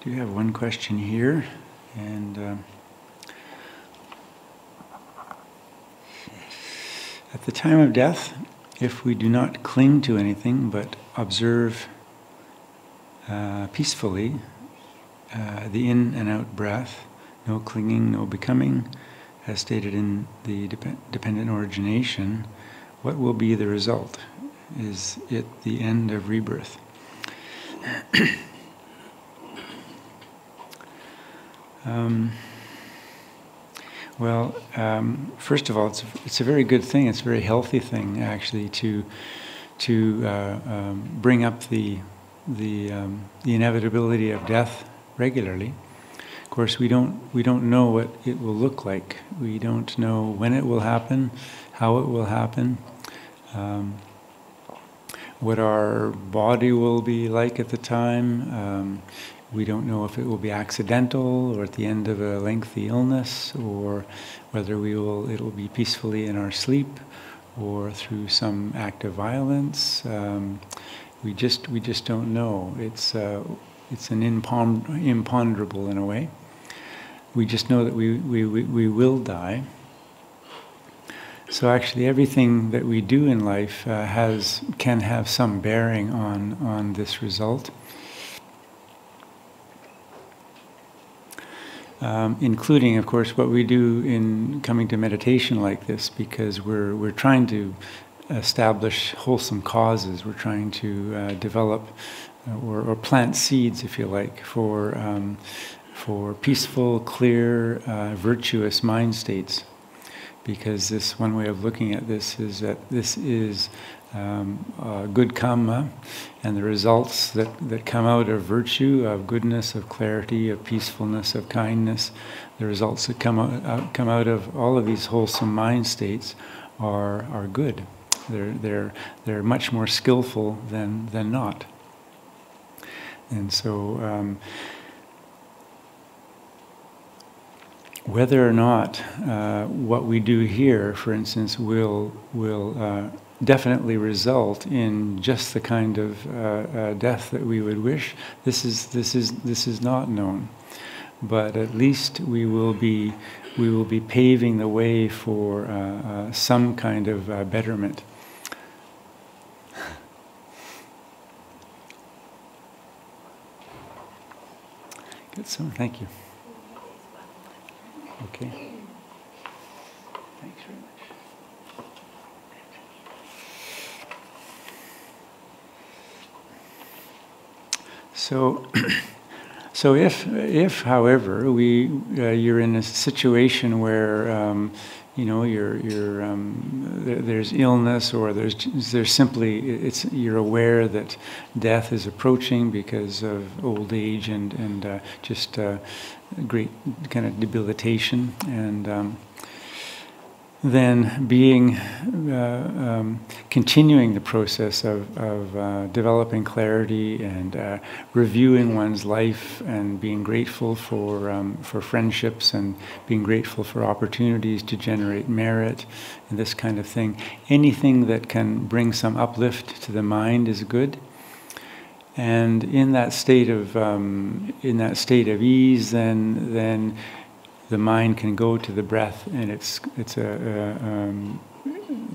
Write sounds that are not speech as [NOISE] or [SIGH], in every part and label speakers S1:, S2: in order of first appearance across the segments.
S1: do you have one question here, and uh, at the time of death, if we do not cling to anything but observe uh, peacefully uh, the in and out breath, no clinging, no becoming, as stated in the dep- dependent origination, what will be the result? Is it the end of rebirth? [CLEARS THROAT] um, well, um, first of all, it's a, it's a very good thing. It's a very healthy thing, actually, to to uh, um, bring up the the um, the inevitability of death regularly. Of course, we don't we don't know what it will look like. We don't know when it will happen, how it will happen, um, what our body will be like at the time. Um, we don't know if it will be accidental or at the end of a lengthy illness, or whether we will it will be peacefully in our sleep, or through some act of violence. Um, we just we just don't know. It's uh, it's an impond- imponderable in a way. We just know that we, we, we, we will die. So actually, everything that we do in life uh, has can have some bearing on on this result. Um, including, of course, what we do in coming to meditation like this, because we're we're trying to establish wholesome causes. We're trying to uh, develop uh, or, or, plant seeds, if you like, for um, for peaceful, clear, uh, virtuous mind states. Because this one way of looking at this is that this is um, uh, good karma, and the results that, that come out of virtue, of goodness, of clarity, of peacefulness, of kindness, the results that come out, out come out of all of these wholesome mind states are, are good. They're, they're, they're much more skillful than, than not. And so, um, whether or not uh, what we do here, for instance, will, will uh, definitely result in just the kind of uh, uh death that we would wish, this is, this, is, this is not known. But at least we will be, we will be paving the way for uh, uh, some kind of betterment. Good, so thank you. Okay. Thanks very much. So, [CLEARS THROAT] so if, if, however, we, uh, you're in a situation where um, you know, you're, you're, um, there, there's illness or there's, there's simply, it's, you're aware that death is approaching because of old age and, and uh, just uh, great kind of debilitation. And um, then being uh, um, continuing the process of, of uh, developing clarity and uh, reviewing one's life and being grateful for um, for friendships and being grateful for opportunities to generate merit and this kind of thing. Anything that can bring some uplift to the mind is good. And in that state of um, in that state of ease, then then the mind can go to the breath, and it's it's a, a um,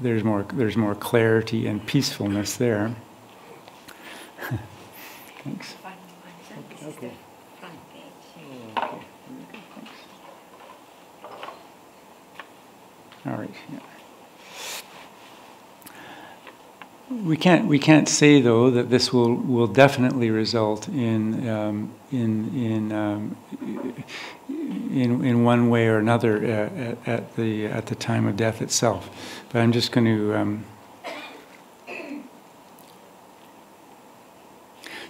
S1: there's more there's more clarity and peacefulness there. Thanks. Okay. All right. Yeah. We can't we can't say though that this will will definitely result in um, in in um, in in one way or another uh, at, at, the at the time of death itself. But I'm just going to. Um,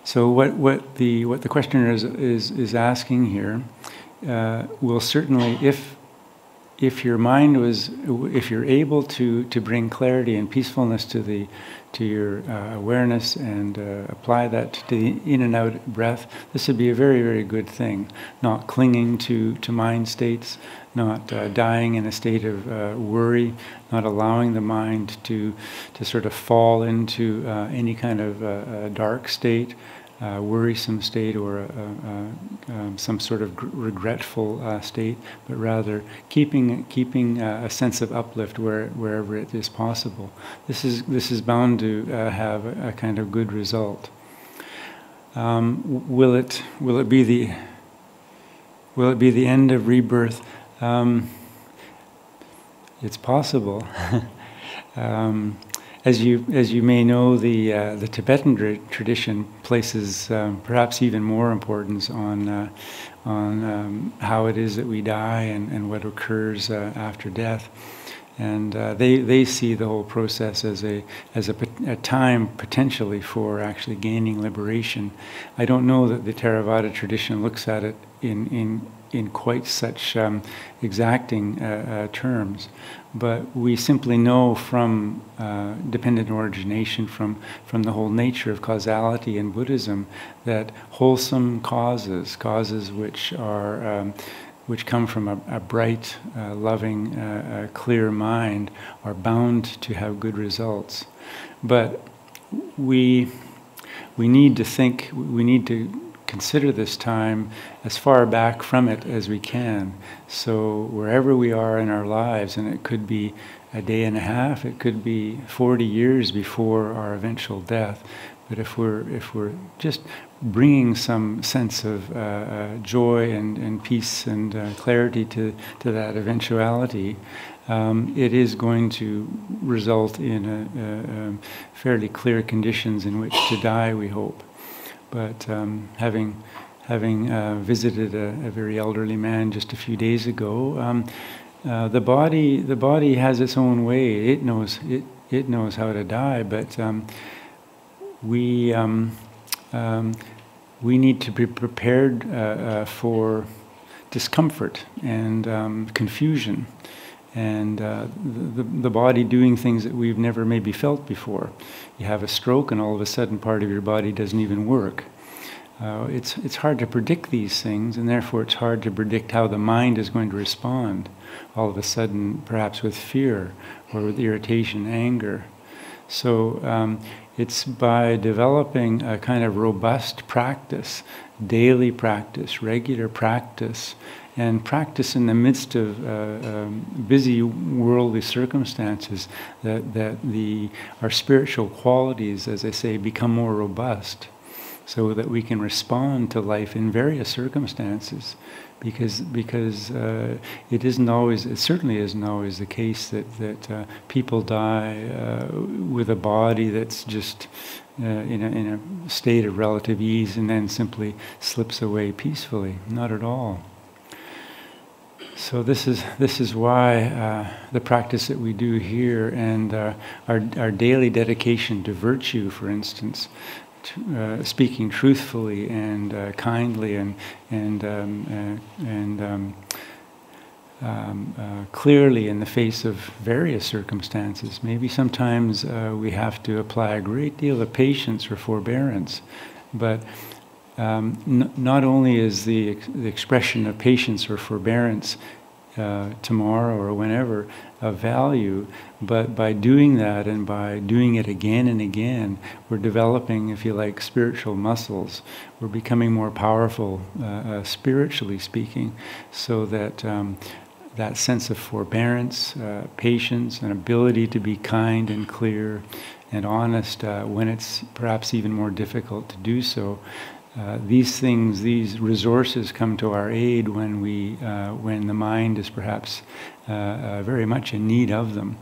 S1: so what what the what the questioner is is is asking here uh, will certainly if if your mind was if you're able to to bring clarity and peacefulness to the to your uh, awareness and uh, apply that to the in and out breath, this would be a very, very good thing. Not clinging to, to mind states, not uh, dying in a state of uh, worry, not allowing the mind to, to sort of fall into uh, any kind of uh, dark state. Uh, worrisome state or a, a, um, some sort of regretful uh, state, but rather keeping keeping uh, a sense of uplift where, wherever it is possible. This is this is bound to uh, have a, a, kind of good result. Um, will it will it be the will it be the end of rebirth? Um, it's possible. [LAUGHS] um, as you as you may know, the uh, the Tibetan tradition places um, perhaps even more importance on uh, on um, how it is that we die and, and what occurs uh, after death, and uh, they they see the whole process as a as a, a, time potentially for actually gaining liberation. I don't know that the Theravada tradition looks at it in in in quite such um, exacting uh, uh, terms, but we simply know from uh, dependent origination, from, from the whole nature of causality in Buddhism, that wholesome causes, causes which are um, which come from a, a bright, uh, loving, uh, clear mind, are bound to have good results. But we we need to think. We need to consider this time as far back from it as we can. So, wherever we are in our lives, and it could be a day and a half, it could be 40 years before our eventual death. But if we're, if we're just bringing some sense of uh, uh, joy and, and peace and uh, clarity to, to that eventuality, um, it is going to result in a, a, a fairly clear conditions in which to die, we hope. But um, having having uh, visited a, a, very elderly man just a few days ago, um, uh, the body the body has its own way. It knows it it knows how to die, but um, we um, um, we need to be prepared uh, uh for discomfort and um, confusion and uh, the, the body doing things that we've never maybe felt before. You have a stroke, and all of a sudden, part of your body doesn't even work. Uh, it's, it's hard to predict these things, and therefore it's hard to predict how the mind is going to respond. All of a sudden, perhaps with fear or with irritation, anger. So um, it's by developing a kind of robust practice, daily practice, regular practice, and practice in the midst of uh, um, busy worldly circumstances that, that the, our spiritual qualities, as I say, become more robust so that we can respond to life in various circumstances. Because because uh, it isn't always it certainly isn't always the case that that uh, people die uh, with a body that's just uh, in a, in a state of relative ease and then simply slips away peacefully. Not at all so this is this is why uh, the practice that we do here and uh, our our daily dedication to virtue, for instance, to, uh, speaking truthfully and uh, kindly and and um, uh, and um, um, uh, clearly in the face of various circumstances. Maybe sometimes we have to apply a great deal of patience or forbearance, but um, not only is the, ex- the, expression of patience or forbearance uh, tomorrow or whenever of value, but by doing that and by doing it again and again, we're developing, if you like, spiritual muscles. We're becoming more powerful, uh, uh, spiritually speaking, so that. Um, that sense of forbearance, uh, patience, and ability to be kind and clear and honest uh, when it's perhaps even more difficult to do so uh, these things, these resources come to our aid when we, uh, when the mind is perhaps uh, uh very much in need of them,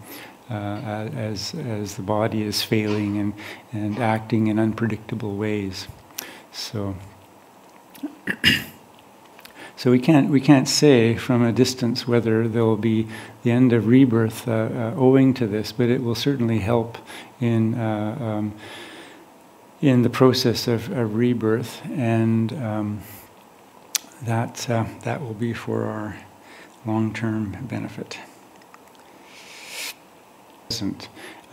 S1: uh, as as the body is failing and and acting in unpredictable ways. So. [CLEARS THROAT] So we can't we can't say from a distance whether there will be the end of rebirth owing to this, but it will certainly help in um, in the process of, of rebirth, and um, that uh, that will be for our long-term benefit.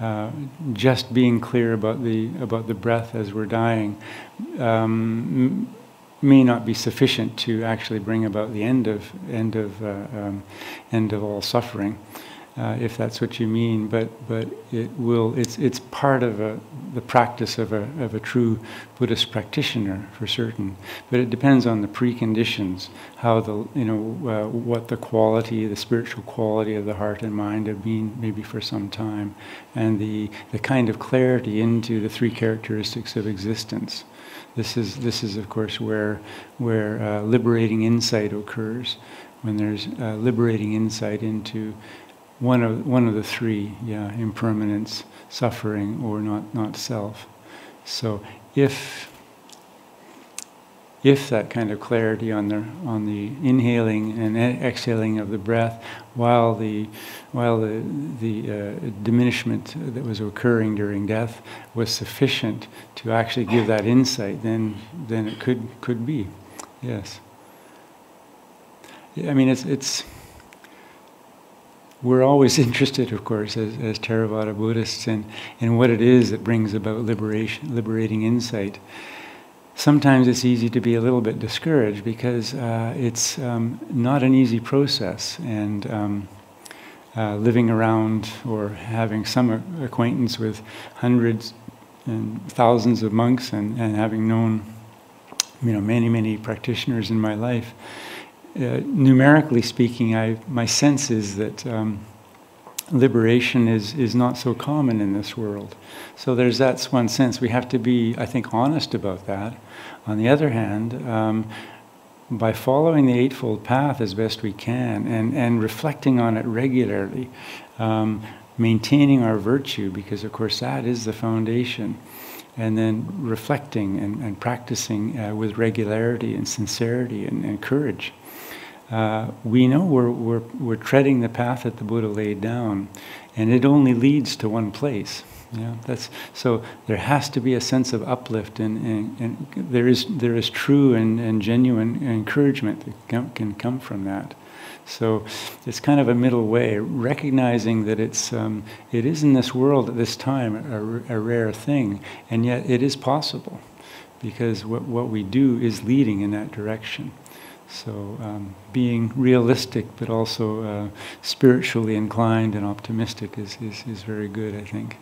S1: Uh, just being clear about the about the breath as we're dying um, may not be sufficient to actually bring about the end of end of uh, um, end of all suffering uh, if that's what you mean. But but it will. It's it's part of a the practice of a, of a true Buddhist practitioner for certain. But it depends on the preconditions, how the, you know, uh, what the quality, the spiritual quality of the heart and mind have been maybe for some time, and the, the kind of clarity into the three characteristics of existence. This is, this is of course, where, where uh, liberating insight occurs, when there's uh, liberating insight into one of, one of the three, yeah, impermanence, suffering, or not, not self. So if, if that kind of clarity on the, on the inhaling and exhaling of the breath, while the, while the, the uh, diminishment that was occurring during death was sufficient to actually give that insight, then, then it could, could be, yes. I mean, it's, it's we're always [LAUGHS] interested, of course, as, as Theravada Buddhists, in, in what it is that brings about liberation, liberating insight. Sometimes it's easy to be a little bit discouraged because uh, it's um, not an easy process, and um, uh, living around or having some acquaintance with hundreds and thousands of monks, and, and having known, you know, many many practitioners in my life uh, numerically speaking, I, my sense is that um, liberation is, is not so common in this world. So there's that's one sense. We have to be, I think, honest about that. On the other hand, um, by following the Eightfold Path as best we can and, and reflecting on it regularly, um, maintaining our virtue, because of course that is the foundation, and then reflecting and, and practicing uh, with regularity and sincerity and, and courage uh, we know we're, we're, we're treading the path that the Buddha laid down, and it only leads to one place. Yeah, that's so. There has to be a sense of uplift, and, and, and there is there is true and, and genuine encouragement that can, can come from that. So it's kind of a middle way, recognizing that it's um, it is in this world at this time a, a rare thing, and yet it is possible, because what what we do is leading in that direction. So, um, being realistic but also uh, spiritually inclined and optimistic is, is, is very good, I think.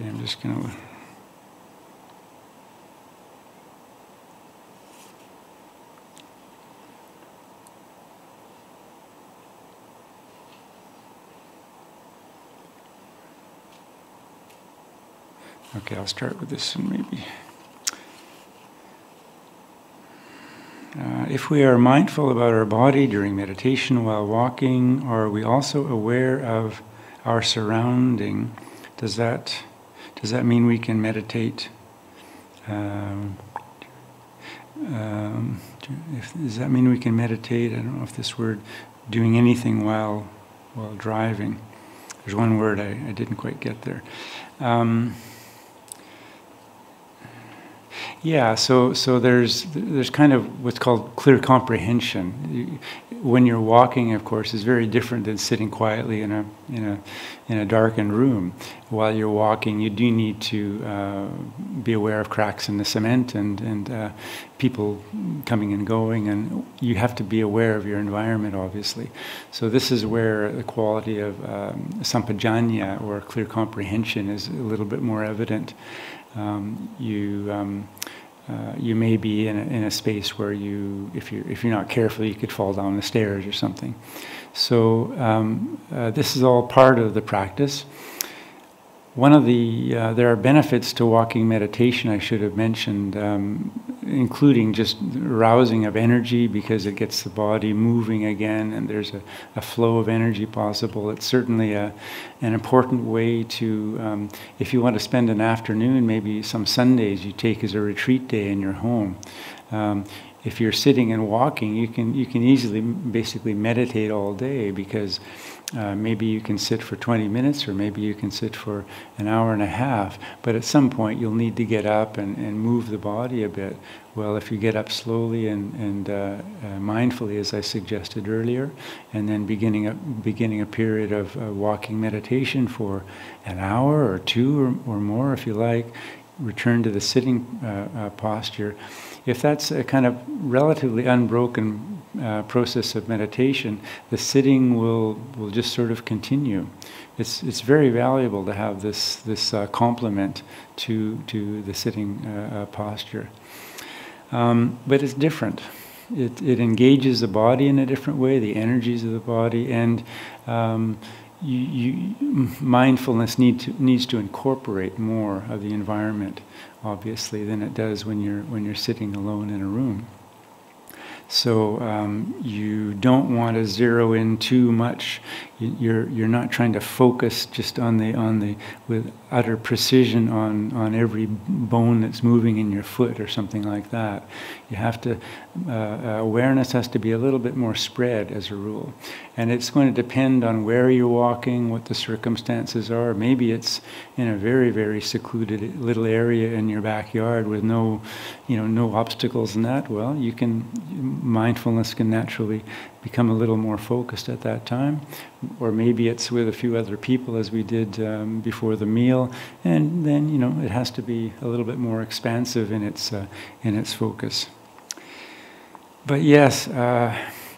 S1: Okay, I'm just going to. Okay, I'll start with this one maybe. Uh, if we are mindful about our body during meditation while walking, are we also aware of our surrounding? Does that does that mean we can meditate? Um, um, if, does that mean we can meditate? I don't know if this word, doing anything while while driving. There's one word I, I didn't quite get there. Um, yeah, so so there's there's kind of what's called clear comprehension. When you're walking, of course, is very different than sitting quietly in a in a in a darkened room. While you're walking, you do need to uh, be aware of cracks in the cement and and uh, people coming and going, and you have to be aware of your environment, obviously. So this is where the quality of um, sampajanya or clear comprehension is a little bit more evident. Um, you um, uh, you may be in a, in a space where you, if you if you're not careful, you could fall down the stairs or something. So um, uh, this is all part of the practice. One of the, uh, there are benefits to walking meditation I should have mentioned, um, including just rousing of energy because it gets the body moving again and there's a, a flow of energy possible. It's certainly a, an important way to, um, if you want to spend an afternoon, maybe some Sundays you take as a retreat day in your home. Um, if you're sitting and walking, you can you can easily basically meditate all day because uh, maybe you can sit for 20 minutes or maybe you can sit for an hour and a half, but at some point you'll need to get up and, and move the body a bit. Well, if you get up slowly and, and uh, uh, mindfully, as I suggested earlier, and then beginning a, beginning a period of uh, walking meditation for an hour or two or, or more, if you like, return to the sitting uh, posture. If that's a kind of relatively unbroken uh, process of meditation, the sitting will will just sort of continue. It's it's very valuable to have this this uh, complement to to the sitting uh, uh posture. Um, but it's different. It it engages the body in a different way, the energies of the body, and um, you, you, mindfulness need to, needs to incorporate more of the environment, obviously, than it does when you're when you're sitting alone in a room. So um, you don't want to zero in too much. You're you're not trying to focus just on the on the with utter precision on on every bone that's moving in your foot or something like that. You have to uh, uh, awareness has to be a little bit more spread as a rule, and it's going to depend on where you're walking, what the circumstances are. Maybe it's in a very very secluded little area in your backyard with no, you know, no obstacles and that. Well, you can mindfulness can naturally become a little more focused at that time. Or maybe it's with a few other people, as we did um, before the meal, and then you know it has to be a little bit more expansive in its uh, in its focus. But yes. Uh,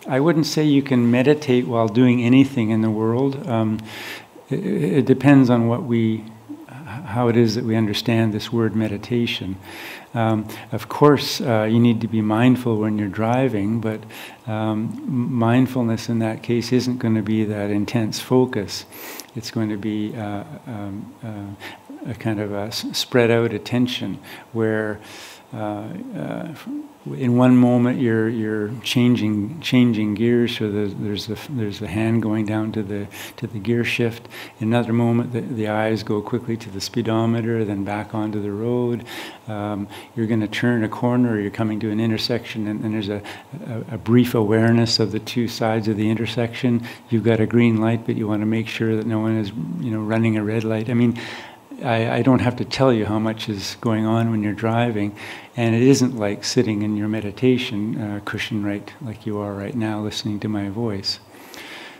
S1: I wouldn't say you can meditate while doing anything in the world. Um, it, it, depends on what we, how it is that we understand this word meditation. Um, of course, uh, you need to be mindful when you're driving, but um, mindfulness in that case isn't going to be that intense focus. It's going to be uh, um, uh, a kind of a spread out attention where in one moment you're you're changing changing gears. So there's there's the there's the hand going down to the to the gear shift. Another moment the, the eyes go quickly to the speedometer then back onto the road. Um, you're going to turn a corner or you're coming to an intersection and, and there's a, a, a, brief awareness of the two sides of the intersection. You've got a green light but you want to make sure that no one is you know running a red light. I mean I, I, don't have to tell you how much is going on when you're driving, and it isn't like sitting in your meditation uh, cushion right like you are right now, listening to my voice.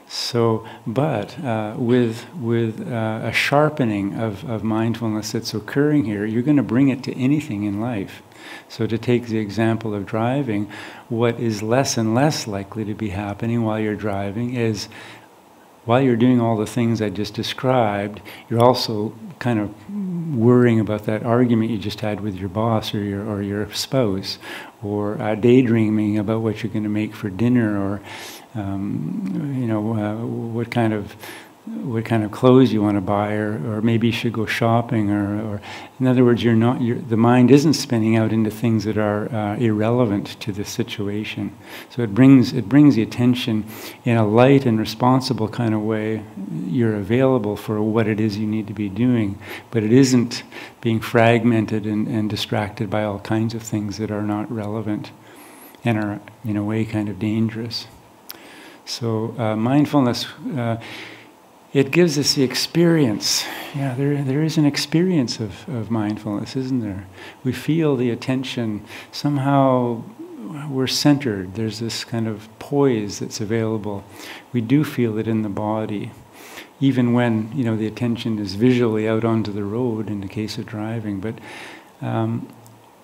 S1: So, but uh, with with uh, a sharpening of, of mindfulness that's occurring here, you're going to bring it to anything in life. So, to take the example of driving, what is less and less likely to be happening while you're driving is while you're doing all the things I just described, you're also kind of worrying about that argument you just had with your boss or your or your spouse, or uh, daydreaming about what you're going to make for dinner, or um, you know uh, what kind of what kind of clothes you want to buy, or, or maybe you should go shopping, or, or in other words, you're not, you're, the mind isn't spinning out into things that are uh, irrelevant to the situation. So it brings, it brings the attention in a light and responsible kind of way. You're available for what it is you need to be doing, but it isn't being fragmented and, and distracted by all kinds of things that are not relevant and are, in a way, kind of dangerous. So uh, mindfulness. Uh, it gives us the experience. Yeah, there, there is an experience of, of mindfulness, isn't there? We feel the attention. Somehow we're centered. There's this kind of poise that's available. We do feel it in the body, even when you know the attention is visually out onto the road in the case of driving. But um,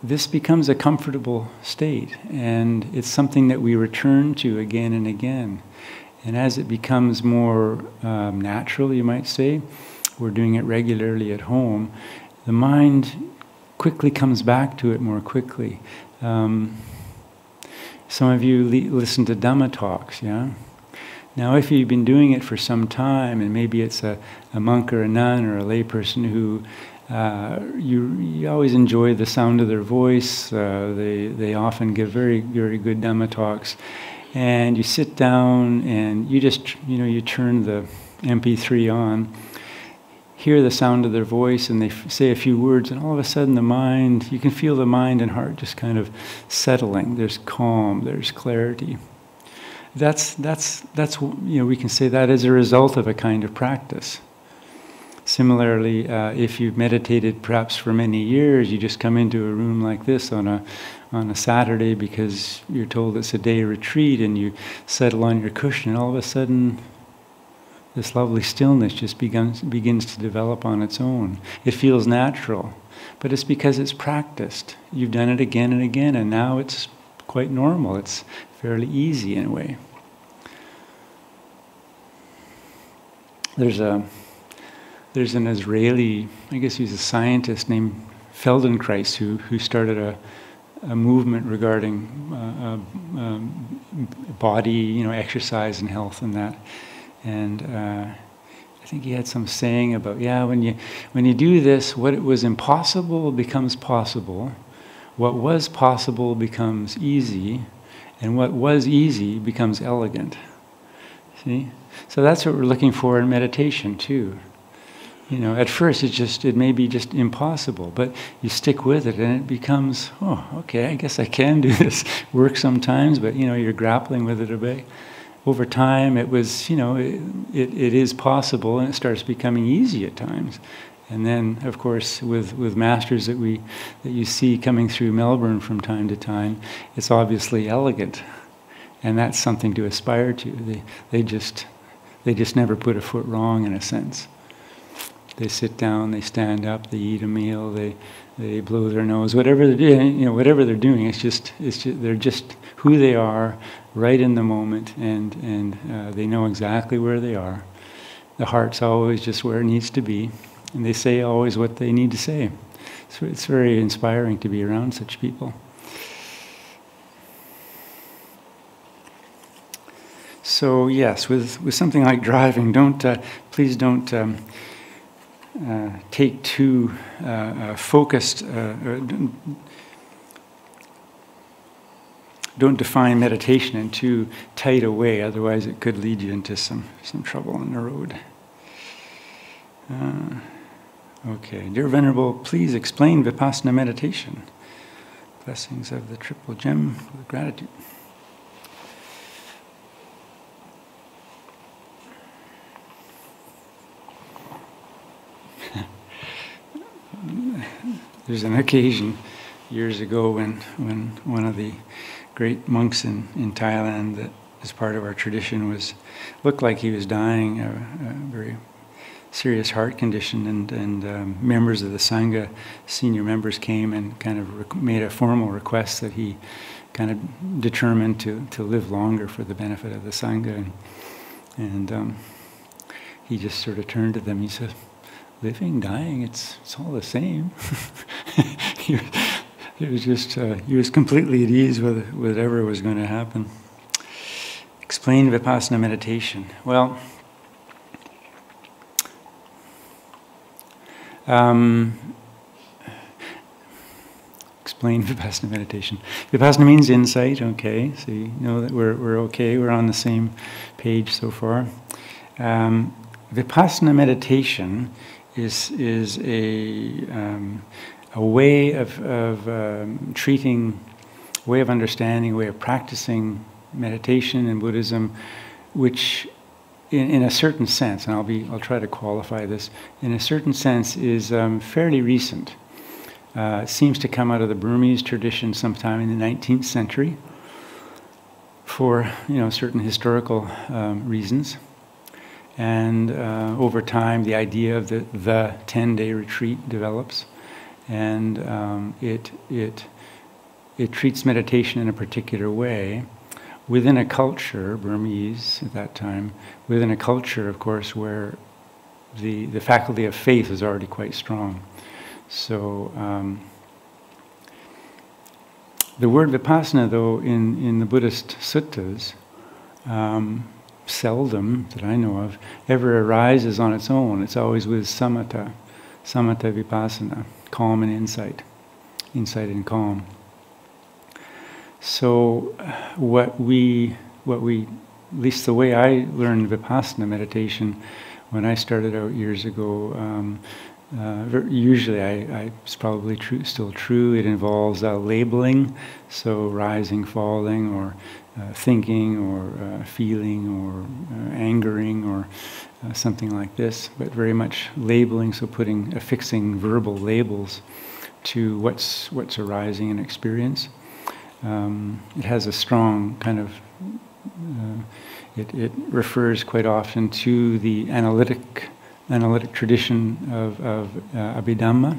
S1: this becomes a comfortable state, and it's something that we return to again and again. And as it becomes more um, natural, you might say, we're doing it regularly at home, the mind quickly comes back to it more quickly. Um, some of you listen to Dhamma talks, yeah? Now, if you've been doing it for some time, and maybe it's a, a monk or a nun or a layperson who uh, you, you always enjoy the sound of their voice, uh, they, they often give very, very good Dhamma talks and you sit down and you just you know you turn the MP3 on. hear the sound of their voice and they say a few words, and all of a sudden the mind, you can feel the mind and heart just kind of settling. There's calm, there's clarity. That's, that's, that's, you know, we can say that as a result of a kind of practice. Similarly, uh, if you've meditated perhaps for many years, you just come into a room like this on a, on a Saturday because you're told it's a day retreat and you settle on your cushion, and all of a sudden this lovely stillness just begins, begins to develop on its own. It feels natural, but it's because it's practiced. You've done it again and again, and now it's quite normal. It's fairly easy in a way. There's a there's an Israeli, I guess he's a scientist named Feldenkrais who who started a a movement regarding uh, uh, um, body, you know, exercise and health and that. And uh, I think he had some saying about yeah when you when you do this what was impossible becomes possible. What was possible becomes easy. And what was easy becomes elegant. See? So that's what we're looking for in meditation too you know at first it just it may be just impossible but you stick with it and it becomes oh okay i guess i can do [LAUGHS] this work sometimes but you know you're grappling with it a bit over time, it was, you know, it, it, it is possible and it starts becoming easy at times. And then, of course, with, with masters that, we, that you see coming through Melbourne from time to time, it's obviously elegant. And that's something to aspire to. They, they, just, they just never put a foot wrong, in a sense. They sit down, they stand up, they eat a meal, they, they blow their nose, whatever they're doing, you know, whatever they're doing, it's just, it's just, they're just who they are, right in the moment, and and uh, they know exactly where they are. The heart's always just where it needs to be, and they say always what they need to say. So it's very inspiring to be around such people. So yes, with with something like driving, don't uh, please don't. Um, take too uh, uh, focused, don't define meditation in too tight a way, otherwise it could lead you into some, some trouble on the road. Uh, okay, dear Venerable, please explain Vipassana meditation. Blessings of the Triple Gem with gratitude. There's an occasion years ago when, when one of the great monks in, in Thailand that as part of our tradition was looked like he was dying, a, a very serious heart condition, and, and um, members of the Sangha, senior members came and kind of made a formal request that he kind of determined to, to live longer for the benefit of the Sangha. And, and um, he just sort of turned to them, he said, living, dying, it's, it's all the same. [LAUGHS] he, he, was just, uh, he was completely at ease with whatever was going to happen. Explain Vipassana meditation. Well, um, explain [LAUGHS] Vipassana meditation. Vipassana means insight, okay, so you know that we're, we're okay, we're on the same page so far. Um, Vipassana meditation is is a um, a way of, of um, treating, way of understanding, way of practicing meditation in Buddhism, which, in, in a certain sense, and I'll be I'll try to qualify this, in a certain sense, is um, fairly recent. Uh, seems to come out of the Burmese tradition sometime in the 19th century for you know certain historical um, reasons. And uh, over time, the idea of the, the 10 day retreat develops. And um, it, it, it treats meditation in a particular way within a culture, Burmese at that time, within a culture, of course, where the, the faculty of faith is already quite strong. So, um, the word vipassana, though, in, in the Buddhist suttas, um, seldom, that I know of, ever arises on its own. It's always with samatha, samatha vipassana, calm and insight, insight and calm. So, what we, what we, at least the way I learned vipassana meditation, when I started out years ago, um, uh, usually I, I, it's probably true, still true. It involves uh, labeling, so rising, falling, or uh, thinking, or uh, feeling, or uh, angering, or uh, something like this. But very much labeling, so putting affixing verbal labels to what's what's arising in experience. Um, it has a strong kind of it, it refers quite often to the analytic analytic tradition of, of uh, Abhidhamma.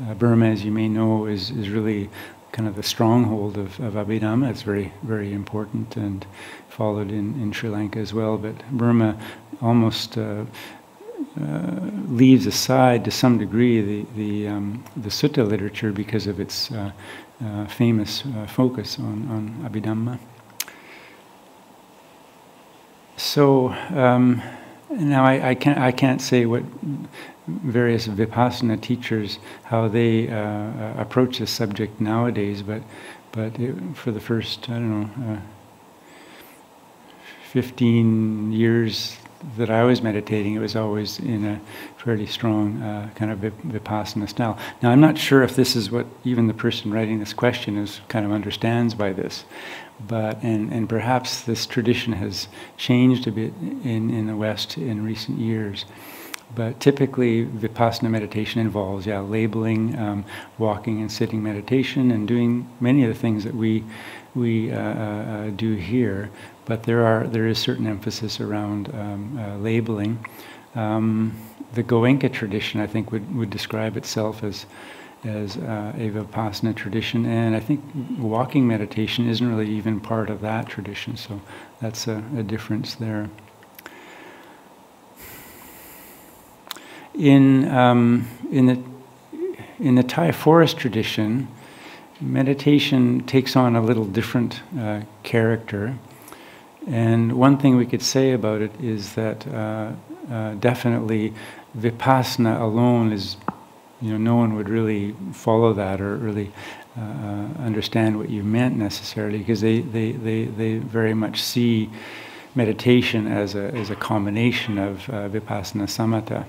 S1: Uh, Burma, as you may know, is, is really kind of the stronghold of, of Abhidhamma. It's very, very important and followed in, in Sri Lanka as well. But Burma almost uh, uh, leaves aside to some degree the, the, um, the sutta literature because of its uh, uh, famous uh, focus on, on Abhidhamma. So, um, now, I, I, can't, I can't say what various vipassana teachers, how they uh, uh, approach this subject nowadays, but, but it, for the first, I don't know, uh, 15 years that I was meditating, it was always in a fairly strong uh, kind of vipassana style. Now, I'm not sure if this is what even the person writing this question is kind of understands by this, but and, and perhaps this tradition has changed a bit in, in the West in recent years. But typically, vipassana meditation involves, yeah, labeling, um, walking and sitting meditation, and doing many of the things that we we uh, uh, uh do here. But there are there is certain emphasis around um, uh, labeling. Um, the Goenka tradition, I think, would, would describe itself as as uh, a Vipassana tradition, and I think walking meditation isn't really even part of that tradition, so that's a, a difference there. In, um, in, the, in the Thai forest tradition, meditation takes on a little different uh, character. And one thing we could say about it is that uh, uh, definitely vipassana alone is you know, no one would really follow that or really uh, uh, understand what you meant necessarily because they, they, they, they very much see meditation as a, as a combination of uh, vipassana samatha,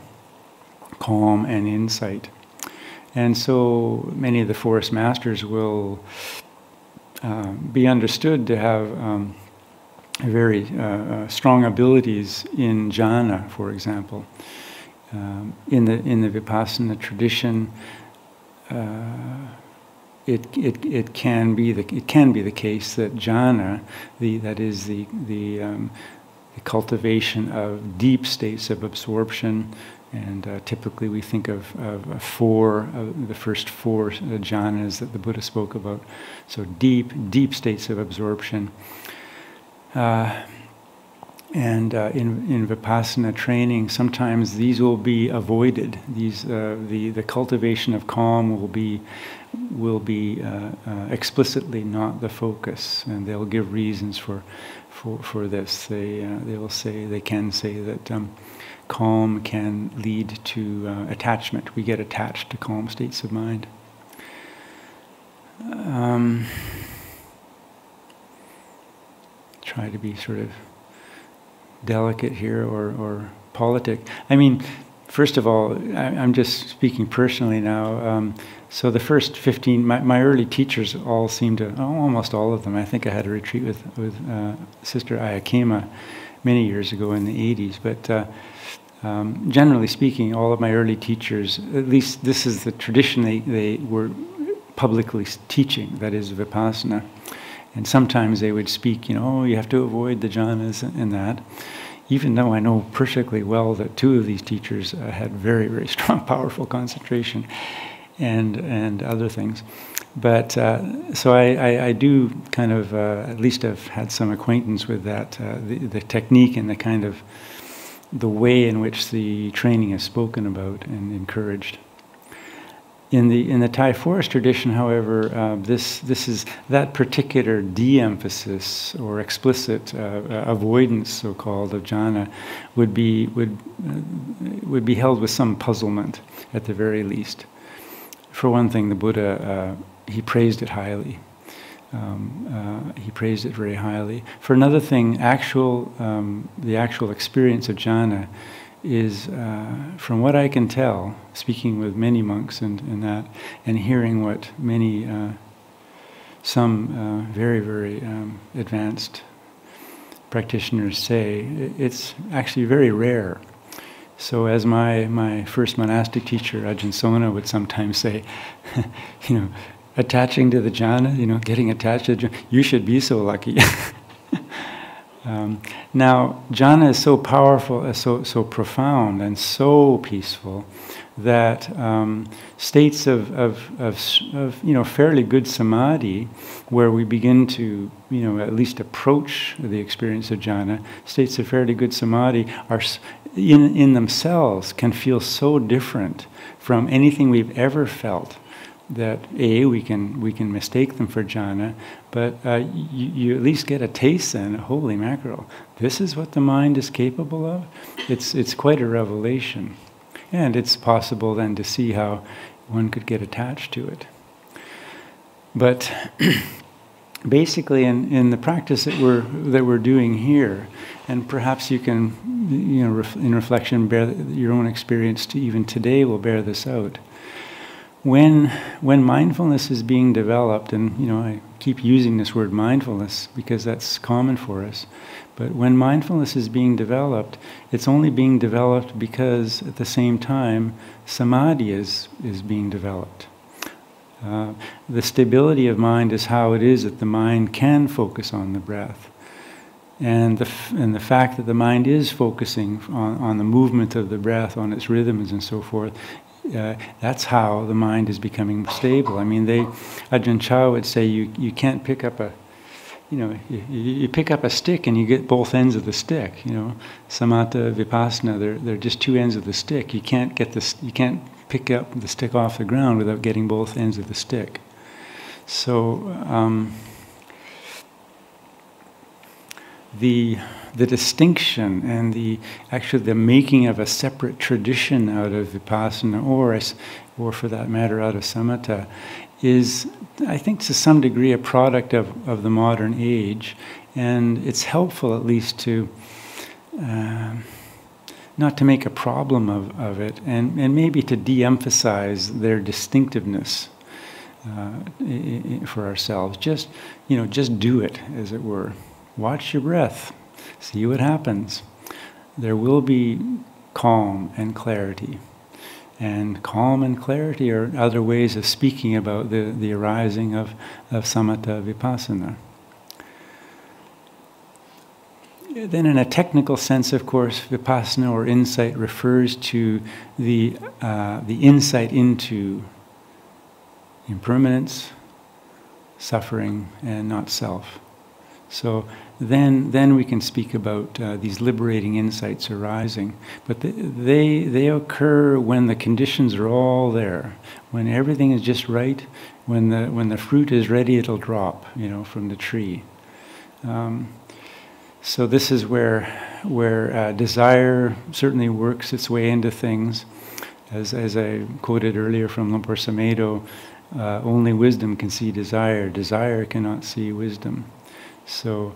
S1: calm and insight. And so many of the forest masters will uh, be understood to have um, very uh, uh, strong abilities in jhana, for example um, in the in the vipassana tradition, uh, it, it it can be the it can be the case that jhana, the that is the the, um, the cultivation of deep states of absorption, and uh, typically we think of, of four, the first four jhanas that the Buddha spoke about. So deep, deep states of absorption. Uh, and uh, in, in Vipassana training, sometimes these will be avoided. These, uh, the, the cultivation of calm will be, will be uh, uh explicitly not the focus, and they'll give reasons for, for, for this. They, uh, they will say, they can say that um, calm can lead to uh, attachment. We get attached to calm states of mind. Um, try to be sort of delicate here or, or politic. I mean, first of all, I, am just speaking personally now. Um, so the first 15, my, my, early teachers all seemed to, almost all of them. I think I had a retreat with, with uh, Sister Ayya Khema many years ago in the 80s. But uh, um, generally speaking, all of my early teachers, at least this is the tradition they, they were publicly teaching, that is Vipassana. And sometimes they would speak, you know, oh, you have to avoid the jhanas and that. Even though I know perfectly well that two of these teachers uh, had very, very [LAUGHS] strong, powerful concentration and, and other things. But uh, so I, I, I, do kind of, uh, at least have had some acquaintance with that, uh, the, the technique and the kind of the way in which the training is spoken about and encouraged. In the in the Thai forest tradition, however, uh, this this is that particular de-emphasis or explicit uh, uh, avoidance, so-called, of jhana, would be would uh, would be held with some puzzlement at the very least. For one thing, the Buddha uh, he praised it highly. Um, uh, he praised it very highly. For another thing, actual um, the actual experience of jhana is, uh, from what I can tell, speaking with many monks and, and that, and hearing what many, uh, some uh, very, very um, advanced practitioners say, it's actually very rare. So, as my, my first monastic teacher, Ajahn Sona, would sometimes say, [LAUGHS] you know, attaching to the jhana, you know, getting attached to the jhana, you should be so lucky. [LAUGHS] Um, now, jhana is so powerful, uh, so, so profound, and so peaceful that um, states of, of, of, of, you know, fairly good samadhi, where we begin to you know, at least approach the experience of jhana, states of fairly good samadhi are in, in themselves can feel so different from anything we've ever felt that a we can we can mistake them for jhana, but uh, you, you, at least get a taste. Then, holy mackerel, this is what the mind is capable of. It's it's quite a revelation, and it's possible then to see how one could get attached to it. But [CLEARS THROAT] basically, in, in the practice that we're that we're doing here, and perhaps you can, you know, in reflection, bear your own experience to even today will bear this out when when mindfulness is being developed, and you know I keep using this word mindfulness because that's common for us, but when mindfulness is being developed, it's only being developed because at the same time samadhi is is being developed. Uh, the stability of mind is how it is that the mind can focus on the breath. And the, and the fact that the mind is focusing on, on the movement of the breath, on its rhythms and so forth, uh, that's how the mind is becoming stable. I mean, they, Ajahn Chah would say you, you can't pick up a, you know, you, you pick up a stick and you get both ends of the stick. You know, samatha, vipassana, they're, they're just two ends of the stick. You can't get this, you can't pick up the stick off the ground without getting both ends of the stick. So um, the the distinction and the actually the making of a separate tradition out of vipassana or or for that matter out of samatha is I think to some degree a product of, of the modern age. And it's helpful at least to uh, not to make a problem of, of it and, and maybe to de-emphasize their distinctiveness uh, for ourselves. Just you know just do it as it were. Watch your breath See what happens. There will be calm and clarity. And calm and clarity are other ways of speaking about the, the arising of, of samatha vipassana. Then, in a technical sense, of course, vipassana or insight refers to the, uh, the insight into impermanence, suffering, and not self. So, then, then we can speak about uh, these liberating insights arising. But they, they, occur when the conditions are all there, when everything is just right, when the, when the fruit is ready, it'll drop, you know, from the tree. Um, so this is where, where uh, desire certainly works its way into things. As, as I quoted earlier from Luang Por Sumedho, uh, only wisdom can see desire. Desire cannot see wisdom. So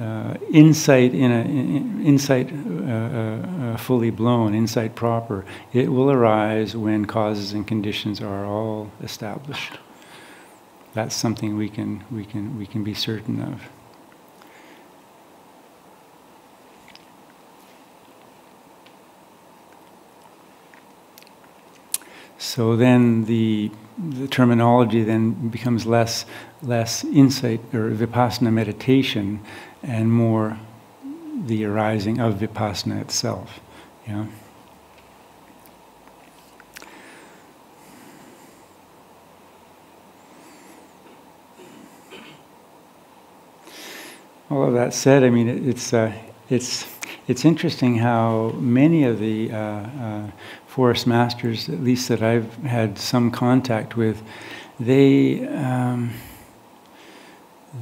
S1: uh, insight in a in, insight uh, uh, uh, fully blown, insight proper, it will arise when causes and conditions are all established. That's something we can we can we can be certain of. So then the the terminology then becomes less less insight or vipassana meditation and more the arising of vipassana itself. Yeah. All of that said, I mean, it's uh, it's it's interesting how many of the uh, uh, forest masters, at least that I've had some contact with, they. Um,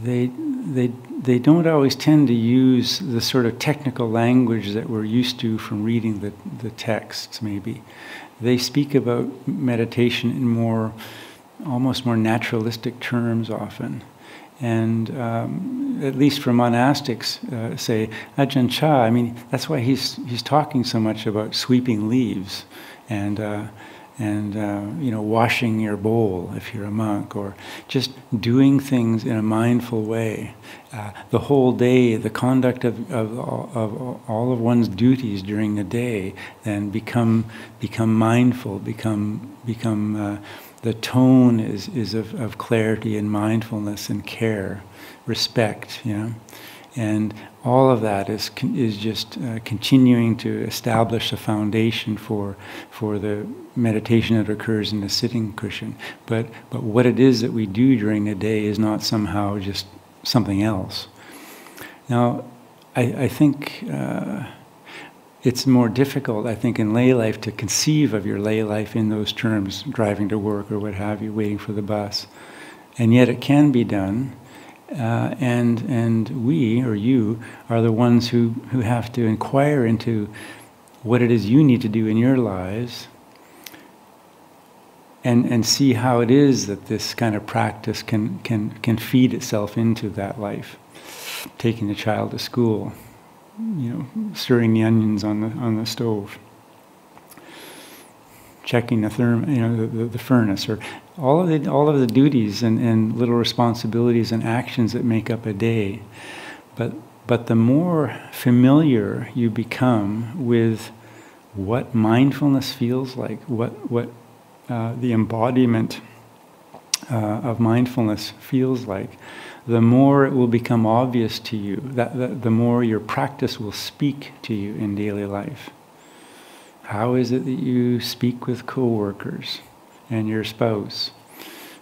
S1: they, they, they don't always tend to use the sort of technical language that we're used to from reading the, the texts, maybe. They speak about meditation in more, almost more naturalistic terms often. And um, at least for monastics, uh, say Ajahn Chah. I mean, that's why he's he's talking so much about sweeping leaves, and uh, and uh, you know washing your bowl if you're a monk, or just doing things in a mindful way. Uh, the whole day, the conduct of, of, of all of one's duties during the day, then become become mindful, become become uh, the tone is, is of, of clarity and mindfulness and care, respect, you know. And all of that is, is just uh, continuing to establish a foundation for, for the meditation that occurs in the sitting cushion. But, but what it is that we do during the day is not somehow just something else. Now, I, I think uh, it's more difficult, I think, in lay life to conceive of your lay life in those terms, driving to work or what have you, waiting for the bus. And yet it can be done. Uh, and, and we, or you, are the ones who, who have to inquire into what it is you need to do in your lives and, and see how it is that this kind of practice can, can, can feed itself into that life. Taking the child to school, you know, stirring the onions on the on the stove, checking the therm, you know, the, the, the, furnace, or all of the all of the duties and, and little responsibilities and actions that make up a day. But but the more familiar you become with what mindfulness feels like, what what uh, the embodiment uh, of mindfulness feels like, the more it will become obvious to you, that, that, the more your practice will speak to you in daily life. How is it that you speak with coworkers and your spouse?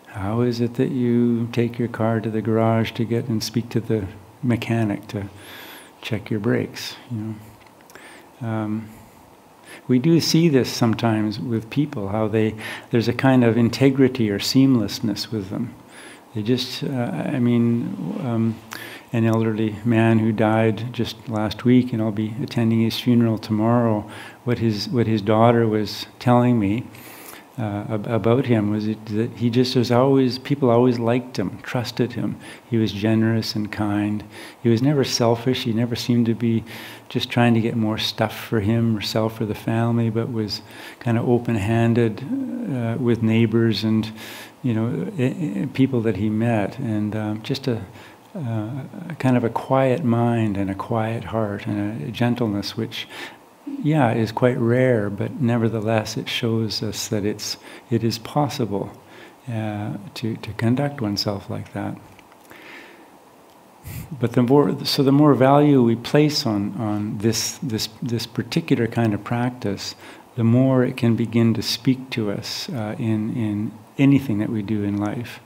S1: How is it that you take your car to the garage to get and speak to the mechanic to check your brakes? You know, um, we do see this sometimes with people. How they there's a kind of integrity or seamlessness with them they just, uh, I mean, um, an elderly man who died just last week, and I'll be attending his funeral tomorrow. What his what his daughter was telling me uh, about him was that he just was always people always liked him, trusted him. He was generous and kind. He was never selfish. He never seemed to be just trying to get more stuff for him or the family, but was kind of open-handed uh, with neighbors and you know, people that he met, and um, just a, uh, a, kind of a quiet mind and a quiet heart and a gentleness, which, yeah, is quite rare, but nevertheless, it shows us that it's it is possible uh, to to conduct oneself like that. But the more, so the more value we place on on this this this particular kind of practice, the more it can begin to speak to us uh, in in anything that we do in life.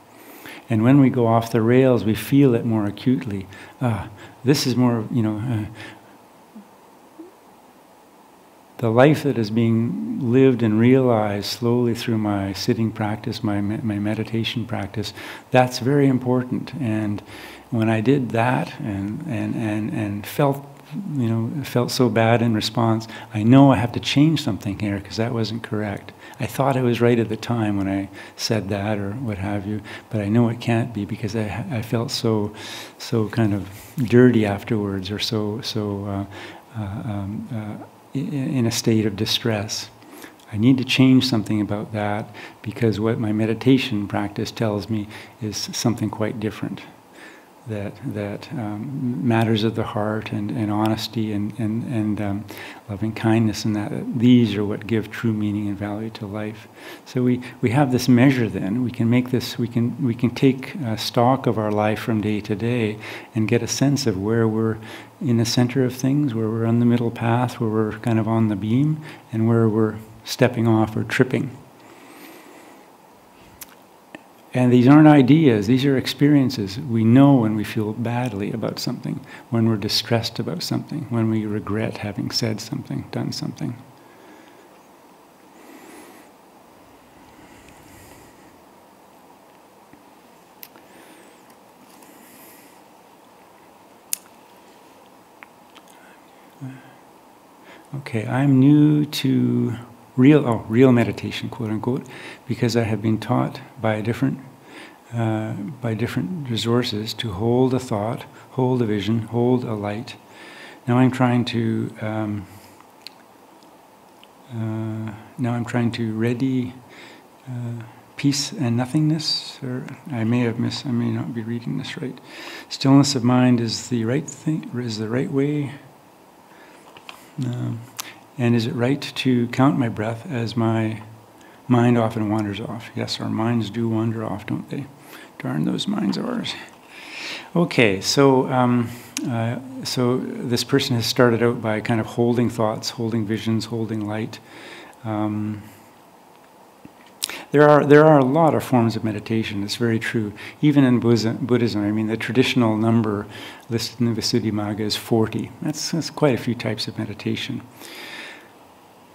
S1: And when we go off the rails, we feel it more acutely. Ah, this is more, you know, uh, the life that is being lived and realized slowly through my sitting practice, my, my meditation practice, that's very important. And when I did that and, and, and, and felt you know, felt so bad in response. I know I have to change something here because that wasn't correct. I thought I was right at the time when I said that or what have you, but I know it can't be because I, I felt so, so kind of dirty afterwards or so, so uh, uh, um, uh, in a state of distress. I need to change something about that because what my meditation practice tells me is something quite different that that um, matters of the heart and, and honesty and and, and um, loving kindness and that these are what give true meaning and value to life. So we, we have this measure. Then we can make this. We can we can take stock of our life from day to day and get a sense of where we're in the center of things, where we're on the middle path, where we're kind of on the beam, and where we're stepping off or tripping. And these aren't ideas, these are experiences. We know when we feel badly about something, when we're distressed about something, when we regret having said something, done something. Okay, I'm new to real, oh, real meditation, quote unquote, because I have been taught by a different uh, by different resources to hold a thought, hold a vision, hold a light. Now I'm trying to um, uh, now I'm trying to ready uh, peace and nothingness. Or I may have missed. I may not be reading this right. Stillness of mind is the right thing. Is the right way. Um, and is it right to count my breath as my mind often wanders off? Yes, our minds do wander off, don't they? Darn those minds of ours. Okay, so um, uh, so this person has started out by kind of holding thoughts, holding visions, holding light. Um, there are there are a lot of forms of meditation. It's very true. Even in Buddhism, I mean, the traditional number listed in the Visuddhimagga is forty. That's that's quite a few types of meditation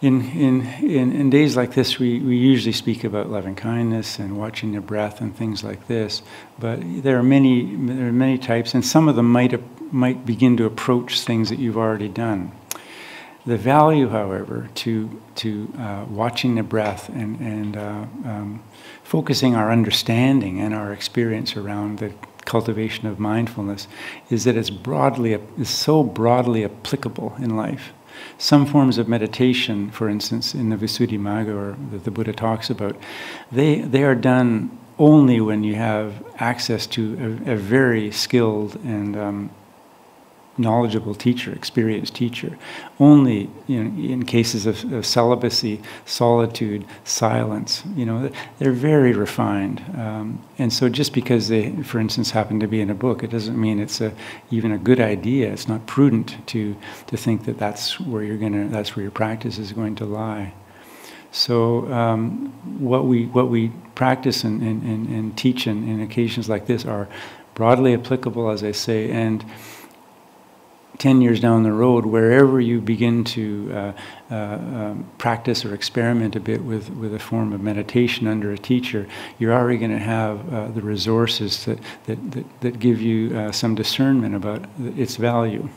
S1: in, in, in, in, days like this, we, we usually speak about loving kindness and watching the breath and things like this. But there are many, there are many types, and some of them might, might begin to approach things that you've already done. The value, however, to, to uh, watching the breath and, and uh, um, focusing our understanding and our experience around the cultivation of mindfulness is that it's broadly, is so broadly applicable in life some forms of meditation, for instance, in the Visuddhimagga or that the Buddha talks about, they, they are done only when you have access to a, a very skilled and um, knowledgeable teacher, experienced teacher. Only know, in cases of, of, celibacy, solitude, silence, you know, they're very refined. Um, and so just because they, for instance, happen to be in a book, it doesn't mean it's a, even a good idea. It's not prudent to, to think that that's where you're gonna, that's where your practice is going to lie. So um, what we what we practice and, and, and, and teach in, in occasions like this are broadly applicable, as I say, and 10 years down the road, wherever you begin to uh, uh, um, practice or experiment a bit with, with a form of meditation under a teacher, you're already going to have uh, the resources that, that, that, that give you uh, some discernment about its value.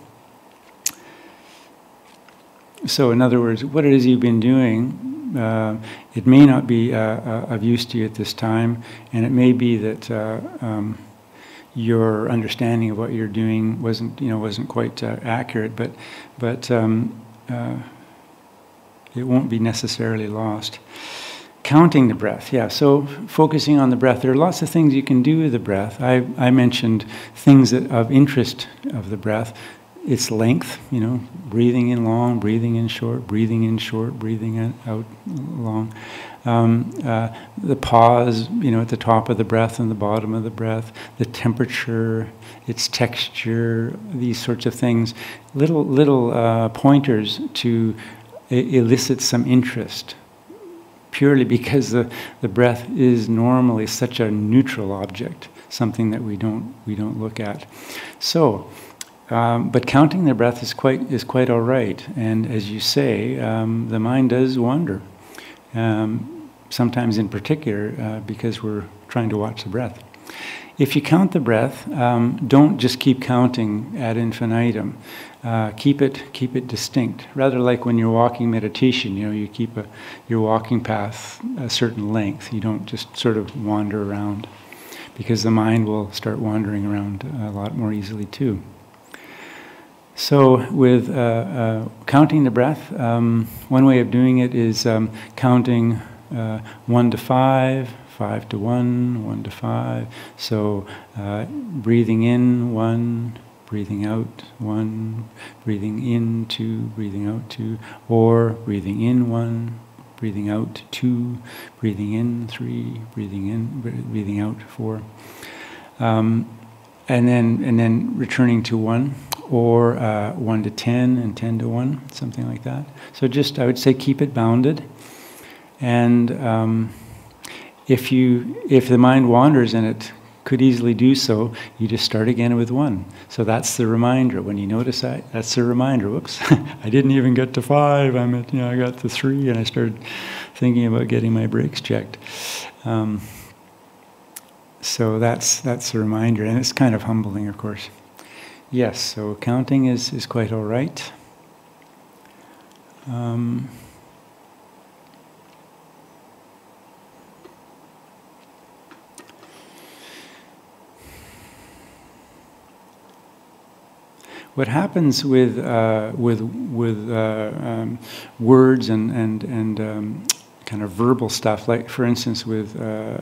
S1: So, in other words, what it is you've been doing, uh, it may not be uh, of use to you at this time, and it may be that. Um, your understanding of what you're doing wasn't you know wasn't quite uh, accurate, but but um, uh, it won't be necessarily lost. Counting the breath, yeah. So focusing on the breath. There are lots of things you can do with the breath. I, I mentioned things that, of interest of the breath. Its length, you know, breathing in long, breathing in short, breathing in short, breathing out long um, uh, the pause, you know, at the top of the breath and the bottom of the breath, the temperature, its texture, these sorts of things, little little uh, pointers to elicit some interest. Purely because the, the breath is normally such a neutral object, something that we don't we don't look at. So. Um, but counting the breath is quite is quite all right, and as you say, um, the mind does wander. Um, sometimes in particular uh, because we're trying to watch the breath. If you count the breath, um, don't just keep counting ad infinitum. Uh, keep it keep it distinct. Rather like when you're walking meditation, you know, you keep a, your walking path a certain length. You don't just sort of wander around, because the mind will start wandering around a lot more easily too. So, with uh, uh, counting the breath, um, one way of doing it is um, counting uh, one to five, five to one, one to five. So uh, breathing in, one, breathing out, one, breathing in, two, breathing out, two, or breathing in, one, breathing out, two, breathing in, three, breathing in, breathing out, four. Um, and then and then returning to one or uh, one to ten and ten to one, something like that. So just I would say keep it bounded. And um, if you if the mind wanders and it could easily do so, you just start again with one. So that's the reminder. When you notice that, that's the reminder. Whoops, [LAUGHS] I didn't even get to five. I'm at you know I got to three, and I started thinking about getting my brakes checked. Um, so that's that's a reminder, and it's kind of humbling, of course. Yes, so counting is is quite all right. Um, what happens with uh, with with uh, um, words and and and um, kind of verbal stuff, like for instance with uh,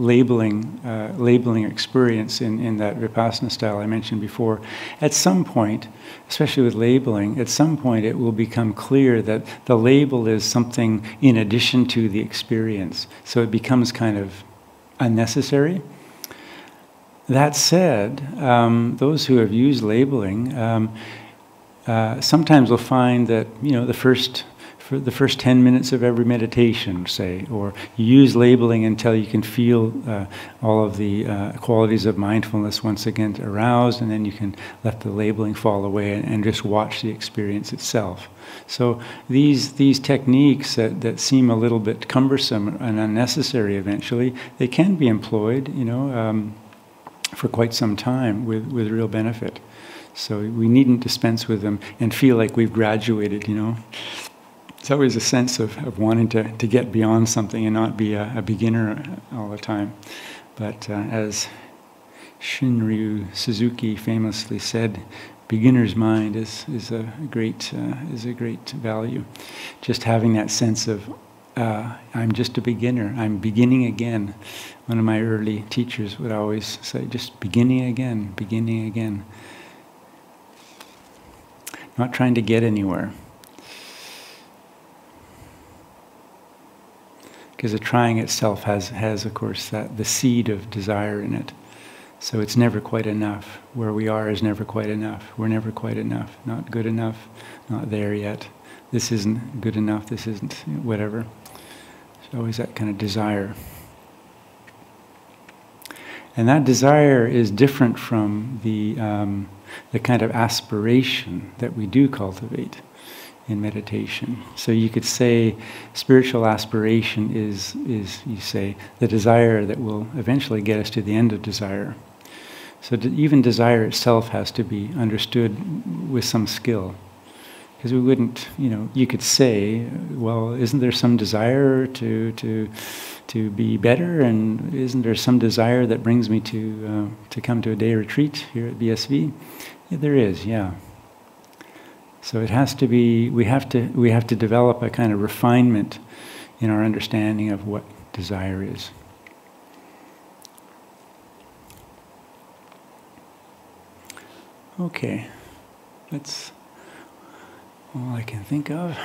S1: labeling uh, labeling experience in, in that vipassana style I mentioned before. At some point, especially with labeling, at some point it will become clear that the label is something in addition to the experience. So it becomes kind of unnecessary. That said, um, those who have used labeling um, uh, sometimes will find that you know the first for the first 10 minutes of every meditation, say, or you use labeling until you can feel uh, all of the uh, qualities of mindfulness once again aroused, and then you can let the labeling fall away and, and, just watch the experience itself. So these these techniques that, that seem a little bit cumbersome and unnecessary eventually, they can be employed, you know, um, for quite some time with, with real benefit. So we needn't dispense with them and feel like we've graduated, you know. It's always a sense of, of wanting to, to get beyond something and not be a, a beginner all the time. But uh, as Shunryu Suzuki famously said, beginner's mind is, is a great uh, is a great value. Just having that sense of uh, I'm just a beginner. I'm beginning again. One of my early teachers would always say, just beginning again, beginning again. Not trying to get anywhere. because the trying itself has, has of course, that, the seed of desire in it. So it's never quite enough. Where we are is never quite enough. We're never quite enough. Not good enough. Not there yet. This isn't good enough. This isn't whatever. There's always that kind of desire. And that desire is different from the, um, the kind of aspiration that we do cultivate in meditation. So you could say spiritual aspiration is, is, you say, the desire that will eventually get us to the end of desire. So even desire itself has to be understood with some skill. Because we wouldn't, you know, you could say, well, isn't there some desire to, to, to be better? And isn't there some desire that brings me to, uh, to come to a day retreat here at BSV? Yeah, there is, yeah. So it has to be, we have to, we have to develop a kind of refinement in our understanding of what desire is. Okay, that's all I can think of.